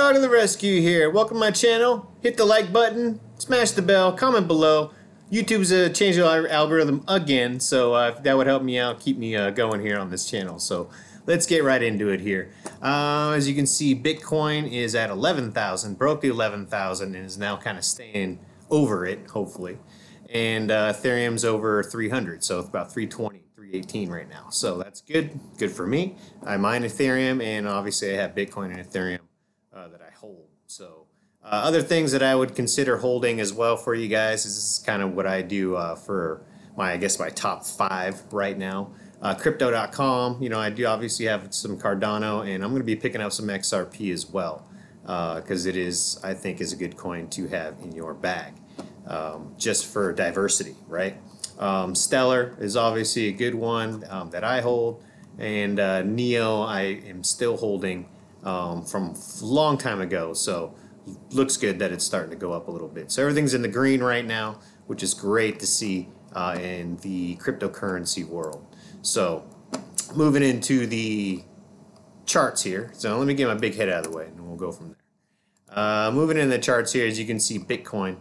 Dog to the rescue here. Welcome to my channel. Hit the like button, smash the bell, comment below. YouTube's uh, changed the algorithm again, so uh, that would help me out, keep me uh, going here on this channel. So let's get right into it here. Uh, as you can see, Bitcoin is at 11,000, broke the 11,000, and is now kind of staying over it, hopefully. And uh, Ethereum's over 300, so about 320. 318 right now. So that's good. Good for me. I mine Ethereum, and obviously I have Bitcoin and Ethereum uh, that I hold. So uh, other things that I would consider holding as well for you guys is this is kind of what I do uh, for my, I guess, my top five right now. Uh, crypto.com, you know, I do obviously have some Cardano, and I'm going to be picking up some XRP as well because uh, it is, I think, is a good coin to have in your bag um, just for diversity, right? Um, Stellar is obviously a good one um, that I hold, and uh, Neo I am still holding um, from a long time ago. So looks good that it's starting to go up a little bit. So everything's in the green right now, which is great to see uh, in the cryptocurrency world. So moving into the charts here. So let me get my big head out of the way, and we'll go from there. Uh, moving in the charts here, as you can see, Bitcoin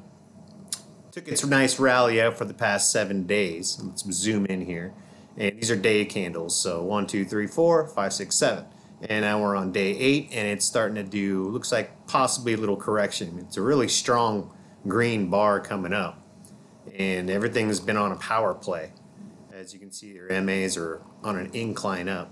took its nice rally out for the past seven days. Let's zoom in here. And these are day candles. So one, two, three, four, five, six, seven. And now we're on day eight and it's starting to do, looks like possibly a little correction. It's a really strong green bar coming up. And everything's been on a power play. As you can see, your MAs are on an incline up.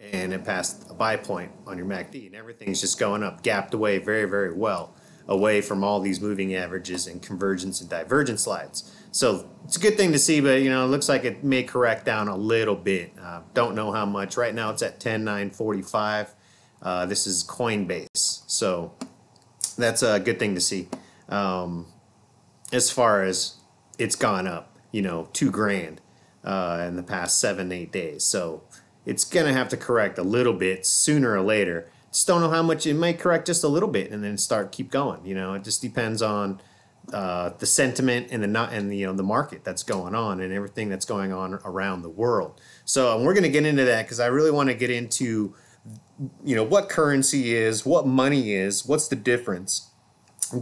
And it passed a buy point on your MACD. And everything's just going up, gapped away very, very well away from all these moving averages and convergence and divergence slides. So it's a good thing to see, but you know, it looks like it may correct down a little bit. Uh, don't know how much. Right now it's at 10,945. Uh, this is Coinbase. So that's a good thing to see. Um, as far as it's gone up, you know, two grand uh, in the past seven, eight days. So it's to have to correct a little bit sooner or later just don't know how much it might correct just a little bit and then start keep going. You know, it just depends on uh, the sentiment and the not and the you know the market that's going on and everything that's going on around the world. So we're going to get into that because I really want to get into you know what currency is, what money is, what's the difference,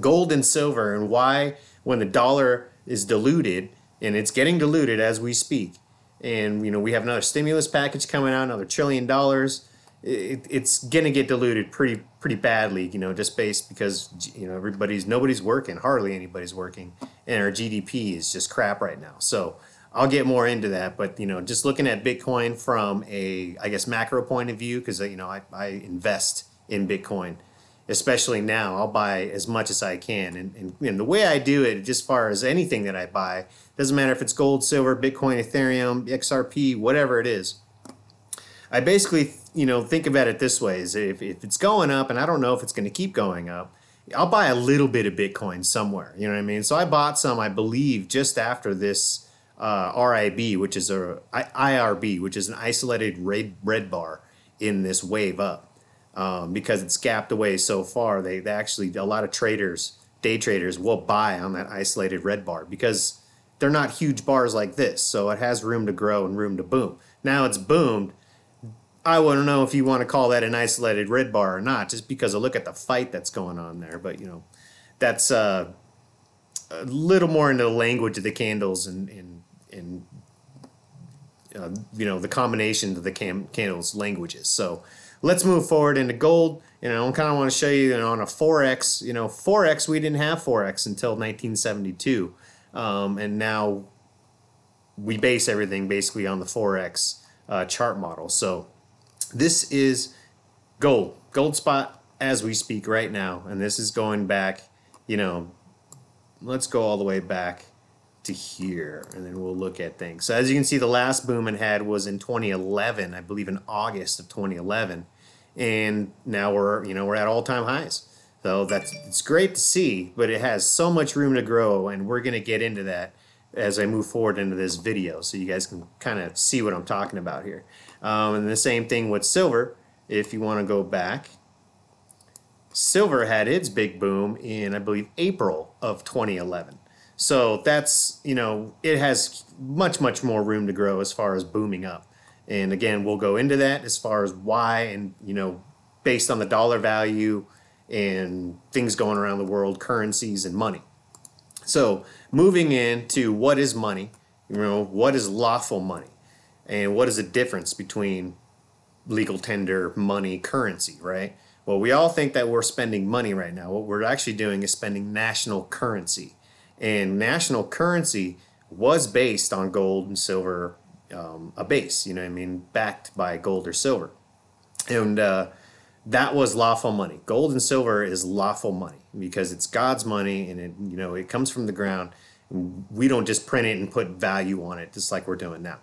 gold and silver, and why when the dollar is diluted and it's getting diluted as we speak, and you know we have another stimulus package coming out, another trillion dollars it, it's gonna get diluted pretty pretty badly, you know, just based because you know everybody's nobody's working, hardly anybody's working, and our GDP is just crap right now. So I'll get more into that, but you know, just looking at Bitcoin from a I guess macro point of view, because you know I, I invest in Bitcoin, especially now. I'll buy as much as I can, and, and, and the way I do it, just far as anything that I buy, doesn't matter if it's gold, silver, Bitcoin, Ethereum, XRP, whatever it is. I basically you know, think about it this way: is if, if it's going up, and I don't know if it's going to keep going up, I'll buy a little bit of Bitcoin somewhere. You know what I mean? So I bought some, I believe, just after this uh, RIB, which is a IRB, which is an isolated red red bar in this wave up. Um, because it's gapped away so far, they, they actually a lot of traders, day traders, will buy on that isolated red bar because they're not huge bars like this, so it has room to grow and room to boom. Now it's boomed I wouldn't know if you want to call that an isolated red bar or not, just because of look at the fight that's going on there. But you know, that's uh, a little more into the language of the candles and and and uh, you know the combination of the cam- candles languages. So let's move forward into gold. You know, I kind of want to show you, you know, on a forex. You know, forex we didn't have forex until 1972, um, and now we base everything basically on the forex uh, chart model. So this is gold, gold spot as we speak right now. And this is going back, you know, let's go all the way back to here and then we'll look at things. So as you can see, the last boom it had was in 2011, I believe in August of 2011. And now we're, you know, we're at all time highs. So that's, it's great to see, but it has so much room to grow and we're going to get into that as I move forward into this video so you guys can kind of see what I'm talking about here. Um, and the same thing with silver, if you want to go back. Silver had its big boom in, I believe, April of 2011. So that's, you know, it has much, much more room to grow as far as booming up. And again, we'll go into that as far as why and, you know, based on the dollar value and things going around the world, currencies and money. So moving into what is money, you know, what is lawful money, and what is the difference between legal tender, money, currency, right? Well, we all think that we're spending money right now. What we're actually doing is spending national currency. And national currency was based on gold and silver, um, a base, you know what I mean, backed by gold or silver. And uh, that was lawful money. Gold and silver is lawful money because it's God's money and it, you know, it comes from the ground. We don't just print it and put value on it, just like we're doing now.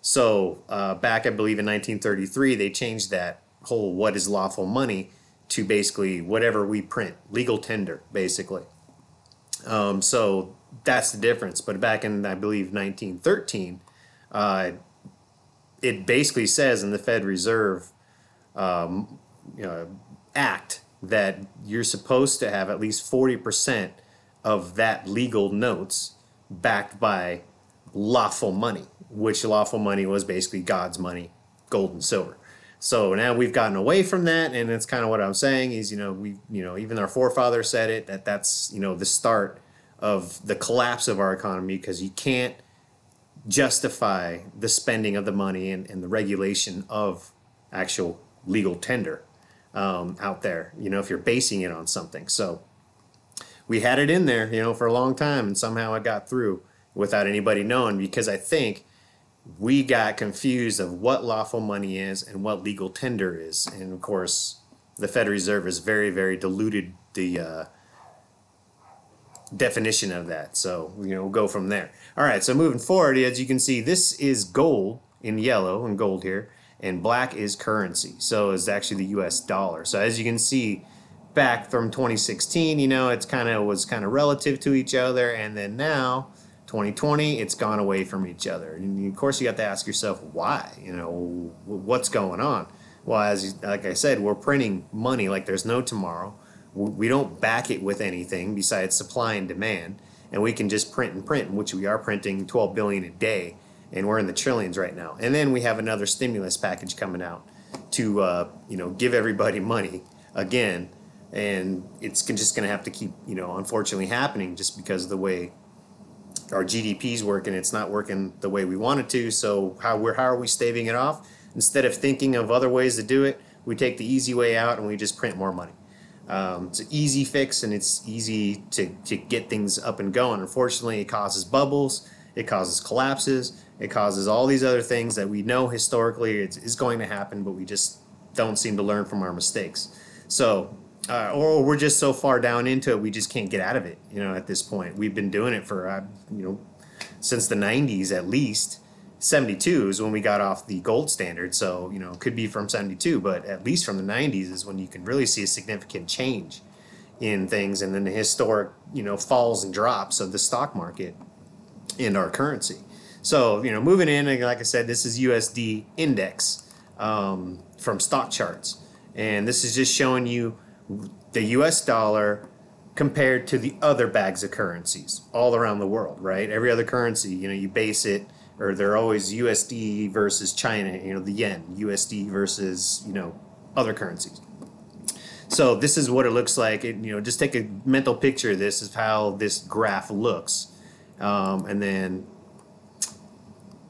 So uh, back, I believe, in 1933, they changed that whole what is lawful money to basically whatever we print, legal tender, basically. Um, so that's the difference. But back in, I believe, 1913, uh, it basically says in the Fed Reserve um, you know, Act that you're supposed to have at least 40% of that legal notes backed by lawful money, which lawful money was basically God's money, gold and silver. So now we've gotten away from that, and it's kind of what I'm saying is, you know, we, you know, even our forefathers said it that that's, you know, the start of the collapse of our economy because you can't justify the spending of the money and, and the regulation of actual legal tender um, out there. You know, if you're basing it on something, so we had it in there, you know, for a long time, and somehow it got through without anybody knowing because I think we got confused of what lawful money is and what legal tender is. And of course, the Federal Reserve has very, very diluted the uh, definition of that. So, you know, we'll go from there. All right, so moving forward, as you can see, this is gold in yellow and gold here, and black is currency. So it's actually the US dollar. So as you can see, back from 2016, you know, it's kind of was kind of relative to each other, and then now 2020, it's gone away from each other. And of course, you have to ask yourself why. You know, what's going on? Well, as like I said, we're printing money like there's no tomorrow. We don't back it with anything besides supply and demand, and we can just print and print, which we are printing 12 billion a day, and we're in the trillions right now. And then we have another stimulus package coming out to uh, you know give everybody money again, and it's just going to have to keep you know unfortunately happening just because of the way our GDP's working, it's not working the way we want it to. So how we're how are we staving it off? Instead of thinking of other ways to do it, we take the easy way out and we just print more money. Um, it's an easy fix and it's easy to, to get things up and going. Unfortunately, it causes bubbles, it causes collapses, it causes all these other things that we know historically is going to happen, but we just don't seem to learn from our mistakes. So uh, or we're just so far down into it we just can't get out of it you know at this point. We've been doing it for uh, you know since the 90s at least. 72 is when we got off the gold standard so you know could be from 72 but at least from the 90s is when you can really see a significant change in things and then the historic you know falls and drops of the stock market and our currency so you know moving in like i said this is usd index um, from stock charts and this is just showing you the US dollar compared to the other bags of currencies all around the world, right? Every other currency, you know, you base it or they're always USD versus China, you know, the yen, USD versus, you know, other currencies. So this is what it looks like. It, you know, just take a mental picture of this is how this graph looks. Um, and then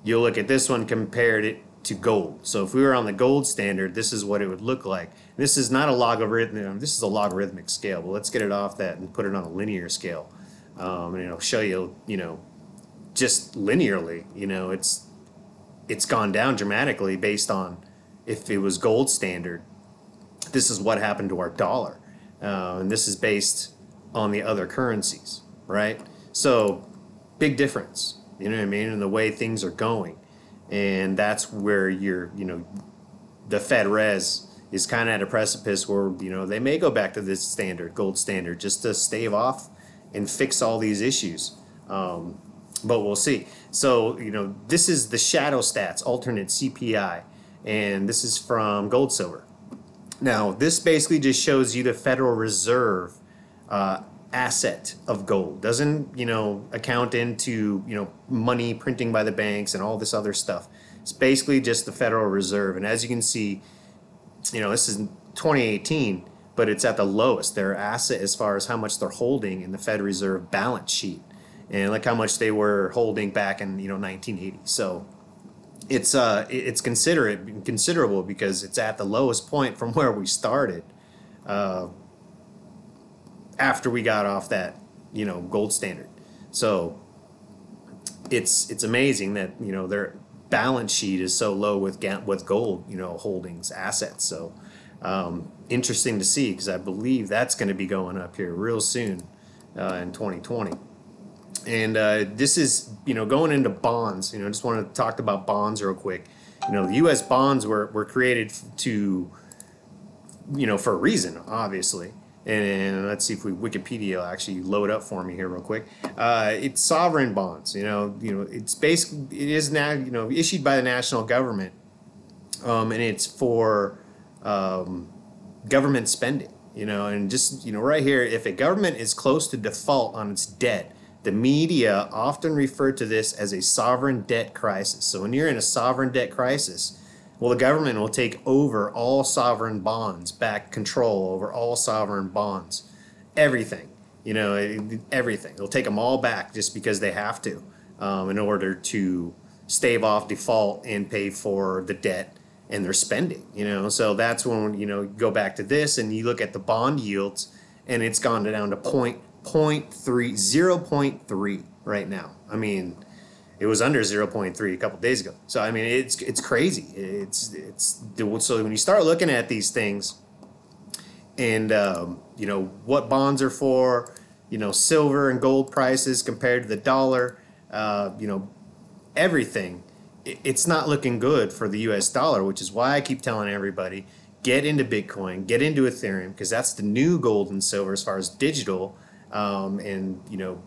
you'll look at this one compared it to gold. So if we were on the gold standard, this is what it would look like. This is not a logarithmic, this is a logarithmic scale, but let's get it off that and put it on a linear scale. Um, and it'll show you, you know, just linearly, you know, it's, it's gone down dramatically based on if it was gold standard, this is what happened to our dollar. Uh, and this is based on the other currencies, right? So big difference, you know what I mean, in the way things are going. And that's where you're you know the Fed res is kind of at a precipice where you know they may go back to this standard gold standard just to stave off and fix all these issues. Um, but we'll see. So you know this is the shadow stats alternate cpi and this is from gold silver now this basically just shows you the federal reserve uh, asset of gold doesn't you know account into you know money printing by the banks and all this other stuff it's basically just the federal reserve and as you can see you know this is 2018 but it's at the lowest. Their asset as far as how much they're holding in the Fed Reserve balance sheet, and like how much they were holding back in you know 1980. So it's uh it's considerate considerable because it's at the lowest point from where we started. Uh, after we got off that you know gold standard, so it's it's amazing that you know their balance sheet is so low with with gold you know holdings assets. So um, interesting to see because I believe that's going to be going up here real soon uh, in 2020. And uh, this is, you know, going into bonds. You know, I just want to talk about bonds real quick. You know, the U.S. bonds were, were created to, you know, for a reason, obviously. And let's see if we Wikipedia will actually load up for me here real quick. Uh, it's sovereign bonds. You know, you know, it's basically it is now you know issued by the national government, um, and it's for um, government spending. You know, and just you know, right here, if a government is close to default on its debt, the media often refer to this as a sovereign debt crisis. So when you're in a sovereign debt crisis, well, the government will take over all sovereign bonds, back control over all sovereign bonds, everything. You know, everything. They'll take them all back just because they have to, um, in order to stave off default and pay for the debt and their spending, you know. So that's when you know go back to this and you look at the bond yields, and it's gone down to point point three zero point three right now. I mean, it was under zero point three a couple days ago. So I mean, it's it's crazy. It's it's so when you start looking at these things, and um, you know what bonds are for, you know silver and gold prices compared to the dollar, uh, you know everything it's not looking good for the US dollar, which is why I keep telling everybody get into Bitcoin, get into Ethereum, because that's the new gold and silver as far as digital, um, and you know,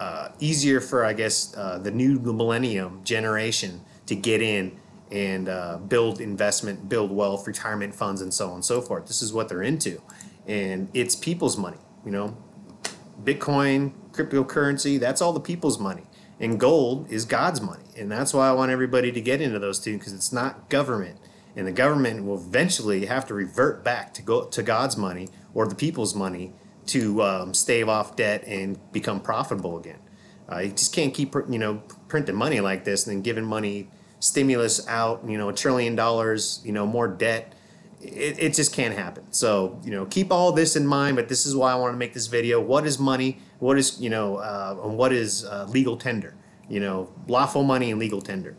uh, easier for I guess uh, the new millennium generation to get in and uh, build investment, build wealth, retirement funds, and so on and so forth. This is what they're into, and it's people's money. You know, Bitcoin, cryptocurrency, that's all the people's money and gold is God's money. And that's why I want everybody to get into those two because it's not government. And the government will eventually have to revert back to go to God's money or the people's money to um, stave off debt and become profitable again. Uh, you just can't keep you know printing money like this and then giving money stimulus out you know a trillion dollars you know more debt. It, it just can't happen. So you know keep all this in mind but this is why i want to make this video. What is money? What is you know uh, what is uh, legal tender? You know lawful money and legal tender.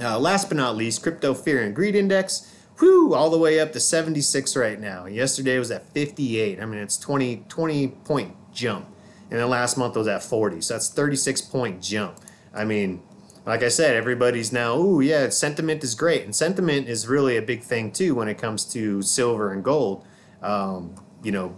Uh, last but not least crypto fear and greed index whew, all the way up to 76 right now. Yesterday was at 58 i mean it's 20 20 point jump. And then last month was at 40 so that's 36 point jump. I mean like I said, everybody's now, oh yeah, sentiment is great, and sentiment is really a big thing too when it comes to silver and gold. Um, you know,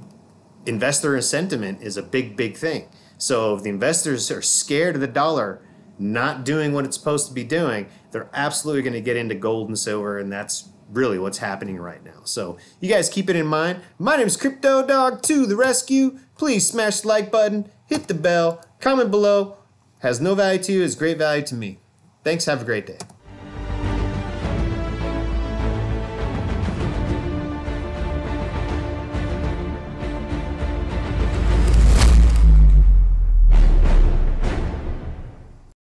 investor sentiment is a big, big thing. So if the investors are scared of the dollar not doing what it's supposed to be doing, they're absolutely going to get into gold and silver, and that's really what's happening right now. So you guys keep it in mind. My name is Crypto Dog to the rescue. Please smash the like button, hit the bell, comment below. Has no value to you, is great value to me. Thanks, have a great day.